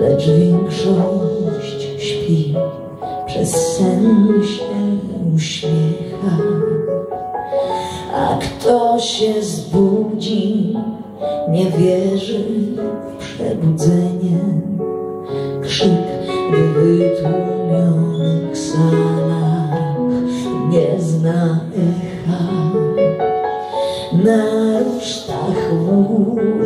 lecz większość śpi, przez sen się uśmiecha. A kto się zbudzi, nie wierzy w przebudzenie, krzyk w wytłumionych salach nie zna echa. Na rusztach wóz